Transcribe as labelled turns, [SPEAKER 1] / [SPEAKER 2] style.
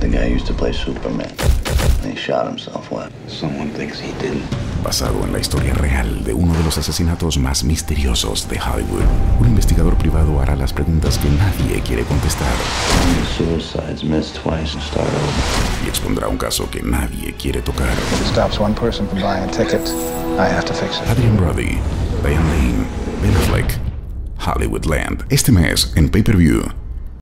[SPEAKER 1] the guy used to play Superman. He shot himself. What? Someone thinks he didn't.
[SPEAKER 2] Basado en la historia real de uno de los asesinatos más misteriosos de Hollywood, un investigador privado hará las preguntas que nadie quiere contestar y expondrá un caso que nadie quiere tocar. Adrian Brody, Diane Lane, Ben Affleck, Hollywoodland. Este mes en pay-per-view.